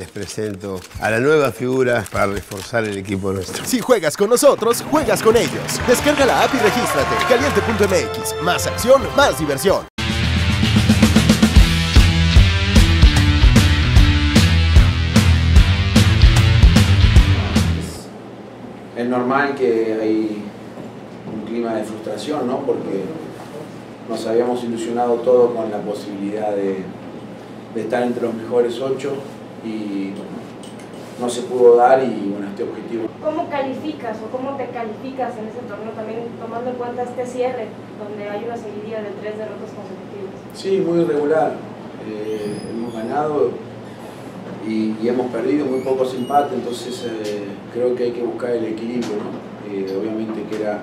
Les presento a la nueva figura para reforzar el equipo nuestro. Si juegas con nosotros, juegas con ellos. Descarga la app y regístrate. Caliente.mx. Más acción, más diversión. Es normal que hay un clima de frustración, ¿no? Porque nos habíamos ilusionado todo con la posibilidad de, de estar entre los mejores ocho y no se pudo dar y bueno, este objetivo. ¿Cómo calificas o cómo te calificas en ese torneo también tomando en cuenta este cierre donde hay una seguidilla de tres derrotas consecutivas? Sí, muy irregular. Eh, hemos ganado y, y, hemos perdido muy pocos empates, entonces eh, creo que hay que buscar el equilibrio. ¿no? Eh, obviamente que era,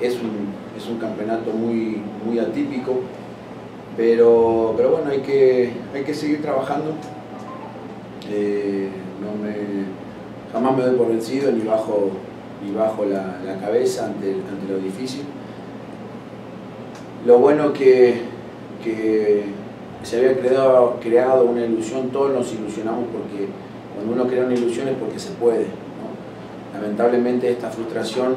es, un, es un campeonato muy, muy atípico, pero, pero bueno, hay que, hay que seguir trabajando. No me, jamás me doy por vencido ni bajo, ni bajo la, cabeza ante, ante, lo difícil. Lo bueno que, que se había creado, creado, una ilusión, todos nos ilusionamos porque cuando uno crea una ilusión es porque se puede. Lamentablemente esta frustración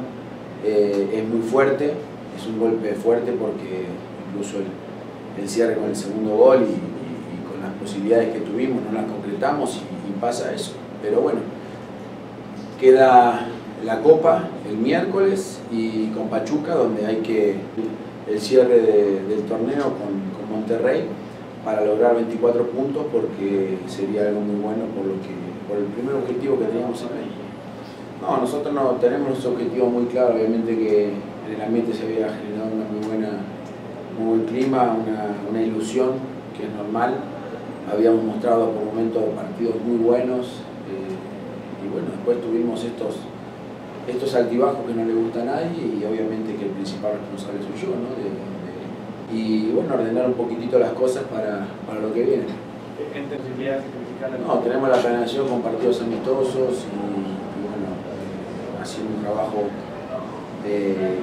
eh, es muy fuerte, es un golpe fuerte porque incluso el, el cierre con el segundo gol y, posibilidades que tuvimos, no las concretamos y, pasa eso. Pero bueno, queda la Copa el miércoles y con Pachuca, donde hay que el cierre de, del torneo con, Monterrey para lograr 24 puntos porque sería algo muy bueno por, lo que, por el primer objetivo que teníamos en México. No, nosotros no tenemos nuestro objetivo muy claro, obviamente que en el ambiente se había generado una muy buena, muy buen clima, una, una ilusión que es normal, habíamos mostrado por momentos partidos muy buenos eh, y bueno, después tuvimos estos, estos altibajos que no le gusta a nadie y obviamente que el principal responsable soy yo, ¿no? De, de, y bueno, ordenar un poquitito las cosas para, para lo que viene. No, tenemos la planeación con partidos amistosos y, y bueno, eh, haciendo un trabajo eh,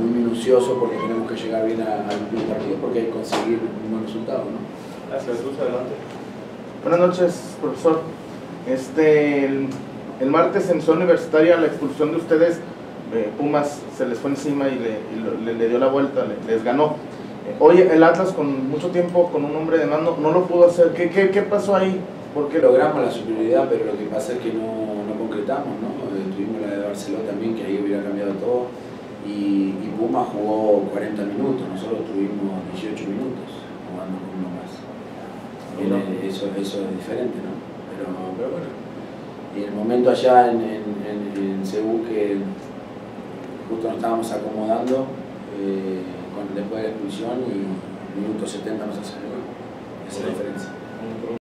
muy minucioso porque tenemos que llegar bien al último partido porque hay que conseguir un buen resultado, ¿no? Gracias, Luz, adelante. Buenas noches, profesor. Este, el, el, martes en Ciudad Universitaria la expulsión de ustedes, eh, Pumas se les fue encima y le, y le, le dio la vuelta, le, les ganó. Eh, hoy el Atlas con mucho tiempo, con un hombre de mando, no lo pudo hacer. ¿Qué, qué, qué pasó ahí? Porque logramos la superioridad, pero lo que pasa es que no, no concretamos, ¿no? Eh, tuvimos la de Barcelona también, que ahí hubiera cambiado todo. Y, y Pumas jugó 40 minutos, nosotros tuvimos 18 minutos jugando con uno más. Viene, eso, eso es diferente, ¿no? Pero, pero bueno. Y el momento allá en, en, en, en Cebú que justo nos estábamos acomodando eh, con, después de la expulsión y minuto 70 nos hace el gol. Esa es la diferencia.